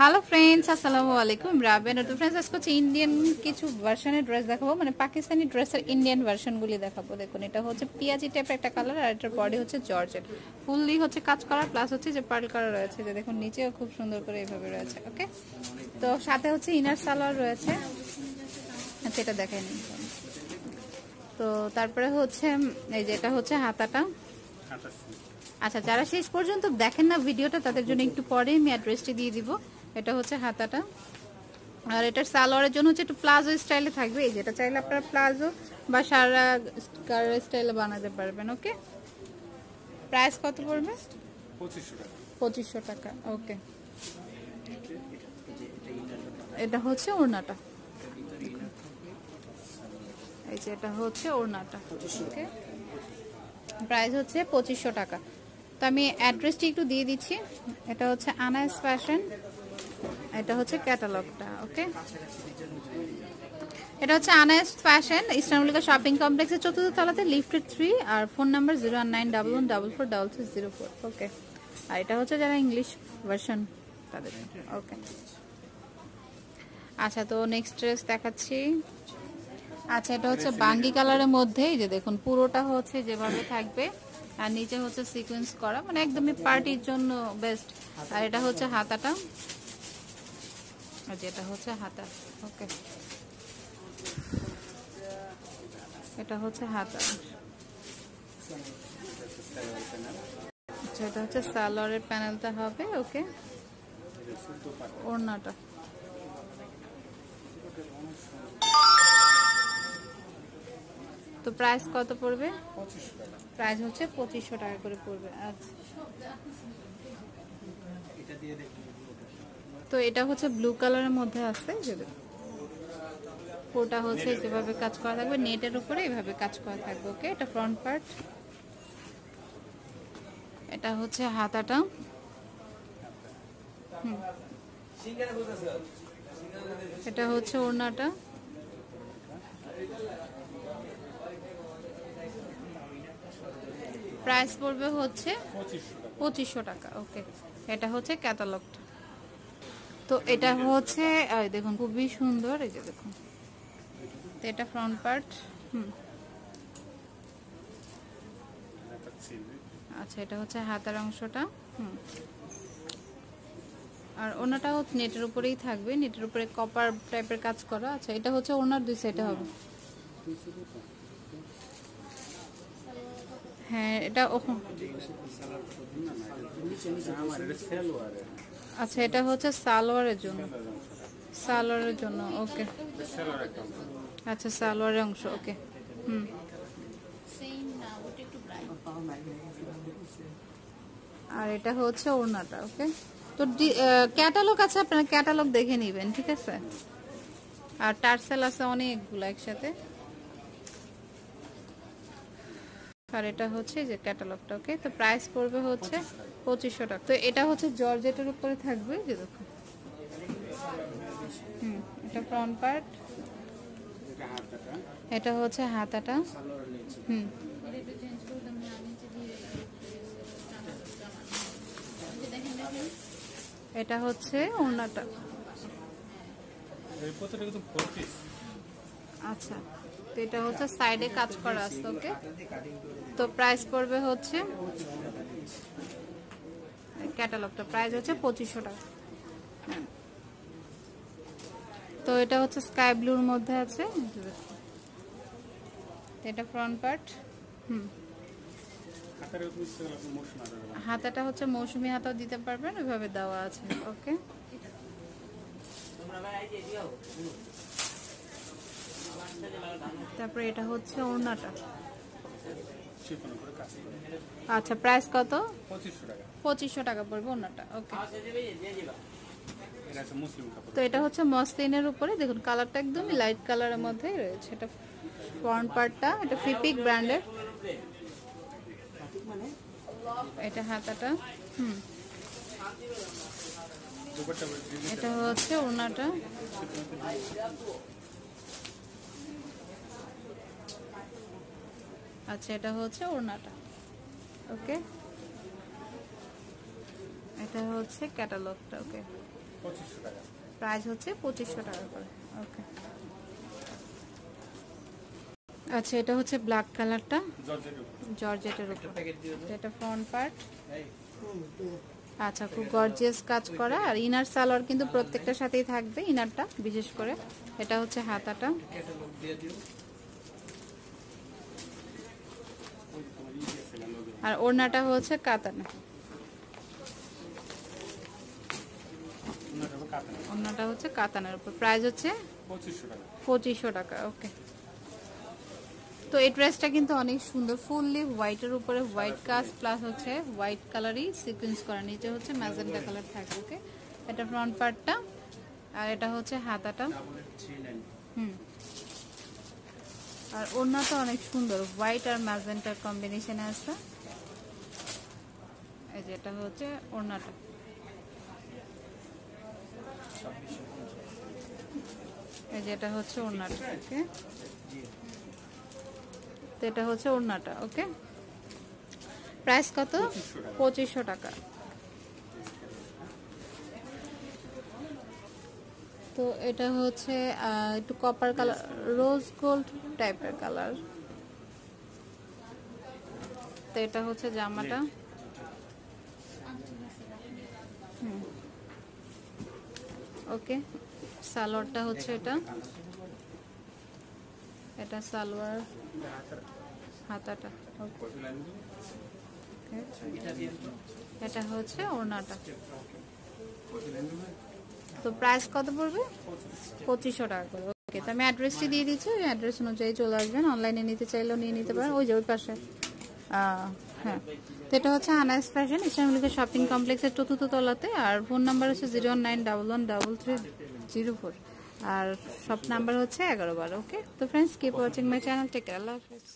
Hello friends আসসালামু আলাইকুম রাবেন তো ফ্রেন্ডস আজকে হচ্ছে ইন্ডিয়ান কিছু ভার্সনের ড্রেস দেখাবো। মানে পাকিস্তানি ড্রেসের ইন্ডিয়ান ভার্সনগুলি দেখাবো। দেখুন এটা হচ্ছে পিয়াজি টাইপের একটা কালার আর এটার বডি হচ্ছে জর্জেট ফুললি হচ্ছে কাজ করা প্লাস হচ্ছে যে পার্ল কালার রয়েছে। যে দেখুন নিচেও খুব সুন্দর করে এইভাবে রয়েছে ওকে তো সাথে হচ্ছে ইনার সালোয়ার রয়েছে। আচ্ছা এটা দেখাই নি। তো তারপরে হচ্ছে এই যে এটা হচ্ছে হাতাটা। আচ্ছা যারা শেষ পর্যন্ত দেখেন না ভিডিওটা তাদের জন্য একটু পরে আমি অ্যাড্রেসটি দিয়ে দিব। এটা হচ্ছে হাতাটা। আর এটার সালোয়ারের জন্য হচ্ছে একটু প্লাজো স্টাইলে থাকবে। এই যেটা চাইলে আপনারা প্লাজো বা সারা কালার স্টাইলে বানাতে পারবেন ওকে? প্রাইস কত পড়বে? পঁচিশশো টাকা ওকে। এটা হচ্ছে ওড়নাটা। এই যে এটা হচ্ছে ওড়নাটা ওকে? প্রাইস হচ্ছে পঁচিশশো টাকা। তো আমি অ্যাড্রেসটি একটু দিয়ে দিচ্ছি। এটা হচ্ছে আনাস ফ্যাশন। এটা হচ্ছে ক্যাটালগটা, ওকে? এটা হচ্ছে আনাস ফ্যাশন ইসলামলিকা শপিং কমপ্লেক্সের চতুর্থ তলাতে লিফটেড থ্রি আর phone number zero nine double one double four double three zero four okay? আর এটা হচ্ছে যারা ইংলিশ ভার্সন তাদের ওকে? আচ্ছা তো নেক্সট ড্রেস দেখাচ্ছি। আচ্ছা এটা হচ্ছে বাঙ্গি কালারের মধ্যেই যে দেখুন, পুরোটা হচ্ছে যেভাবে থাকবে, আর নিচে হচ্ছে সিকোয়েন্স করা মানে একদমই পার্টির জন্য বেস্ট আর এটা হচ্ছে হাতাটা। আর যেটা হচ্ছে হাতা, ওকে। এটা হচ্ছে হাতা। আচ্ছা এটা হচ্ছে সালোয়ারের প্যানেলটা হবে, ওকে। ওড়নাটা। তো প্রাইস কত পড়বে? প্রাইস হচ্ছে পঁচিশশো টাকা করে পড়বে। আচ্ছা। তো এটা হচ্ছে ব্লু কালারের মধ্যে আছে ওটা হচ্ছে যেভাবে কাজ করা থাকবে নেটের উপরে এভাবে কাজ করা থাকবে ওকে এটা ফ্রন্ট পার্ট এটা হচ্ছে হাতাটা। এটা হচ্ছে ওড়নাটা। প্রাইস পড়বে হচ্ছে পঁচিশশো টাকা ওকে এটা হচ্ছে ক্যাটালগটা তো এটা হচ্ছে দেখুন, খুবই সুন্দর, এই যে দেখুন। তো এটা ফ্রন্ট পার্ট হুম। আচ্ছা এটা হচ্ছে হাতার অংশটা, হুম। আর ওনাটাও নেটের উপরেই থাকবে, নেটের উপরে কপার টাইপের কাজ করা। আচ্ছা এটা হচ্ছে ওনার দুই সাইডে হবে। হ্যাঁ এটা আচ্ছা এটা হচ্ছে সালোয়ারের জন্য। সালোয়ারের জন্য, ওকে। আচ্ছা সালোয়ারের অংশ, ওকে। হুম। আর এটা হচ্ছে ওড়নাটা, ওকে। তো ক্যাটালগ আছে, আপনারা ক্যাটালগ দেখে নেবেন, ঠিক আছে? আর টার্সেল আছে অনেকগুলো একসাথে। আর এটা হচ্ছে যে ক্যাটালগটা ওকে তো প্রাইস পড়বে হচ্ছে পঁচিশশো টাকা। তো এটা হচ্ছে জর্জেটের উপরে থাকবে যে দেখো। হুম এটা ফ্রন্ট পার্ট এটা হচ্ছে হাতাটা। হুম। এটা হচ্ছে ওড়নাটা। আচ্ছা তো এটা হচ্ছে সাইডে কাজ করা আছে ওকে তো প্রাইস পড়বে হচ্ছে ক্যাটালগটা প্রাইস হচ্ছে পঁচিশশো টাকা। তো এটা হচ্ছে স্কাই ব্লুর মধ্যে আছে। এটা ফ্রন্ট পার্ট হুম। হাতাটা হচ্ছে মৌসুমি হাতাও দিতে পারবেন, ওইভাবে দেওয়া আছে, ওকে। তারপরে এটা হচ্ছে ওড়নাটা। আচ্ছা প্রাইস কত? পঁচিশশো টাকা। পড়বে ওড়নাটা ওকে তো এটা হচ্ছে মসলিনের উপরে দেখুন কালারটা একদমই লাইট কালারের মধ্যে রয়েছে। এটা ফ্রন্ট পার্টটা এটা ফিপিক ব্র্যান্ডের এটা হাতাটা হুম। এটা হচ্ছে ওড়নাটা। আচ্ছা এটা হচ্ছে ওড়নাটা। ওকে? এটা হচ্ছে ক্যাটালগটা ওকে? প্রাইস হচ্ছে পঁচিশশো টাকা করে ওকে। আচ্ছা এটা হচ্ছে ব্ল্যাক কালারটা। জর্জেটের উপর। এটা ফ্রন্ট পার্ট। আচ্ছা খুব গর্জিয়াস কাজ করা। আর ইনার সালোয়ার কিন্তু প্রত্যেকটার সাথেই থাকবে ইনারটা বিশেষ করে। এটা হচ্ছে হাতাটা ক্যাটালগ দিয়ে দিও ওই তোমার ই আছে না লোগো আর ওড়নাটা হচ্ছে কাতানা। ওড়নাটা হচ্ছে কাতানের উপর। প্রাইস হচ্ছে পঁচিশশো টাকা। ওকে। তো এই ড্রেসটা কিন্তু অনেক সুন্দর ফুললি হোয়াইটের উপরে হোয়াইট কাজ প্লাস হচ্ছে হোয়াইট কালারই সিকোয়েন্স করা নিচে হচ্ছে ম্যাজেন্টা কালার থাকে ওকে। এটা ফ্রন্ট পার্টটা আর এটা হচ্ছে হাতাটা। হুম। আর ওড়নাটা অনেক সুন্দর হোয়াইট আর ম্যাজেন্টার কম্বিনেশনে আছে যে এটা হচ্ছে ওড়নাটা। এই যে এটা হচ্ছে ওড়নাটা, ওকে? তো এটা হচ্ছে ওড়নাটা, ওকে? প্রাইস কত? পঁচিশশো টাকা। তো এটা হচ্ছে একটু কপার কালার রোজ গোল্ড টাইপের কালার তো এটা হচ্ছে জামাটা। ওকে, সালোয়ারটা হচ্ছে এটা। এটা সালোয়ার হাতাটা এটা হচ্ছে ওড়নাটা। তো প্রাইস কত পড়বে? পঁচিশশো টাকা করে, ওকে। তো আমি অ্যাড্রেসটি দিয়ে দিচ্ছি, ওই অ্যাড্রেস অনুযায়ী চলে আসবেন। অনলাইনে নিতে চাইলেও নিয়ে নিতে পারেন। ওই যে ওই পাশে। হ্যাঁ। তো এটা হচ্ছে আনাস ফ্যাশন ইসলামলিকা শপিং কমপ্লেক্সের চতুর্থ তলাতে, আর ফোন নাম্বার হচ্ছে zero nine double one double three zero four আর সব নাম্বার হচ্ছে এগারো বারো ওকে তো friends keep watching my channel take আল্লাহ হাফেজ।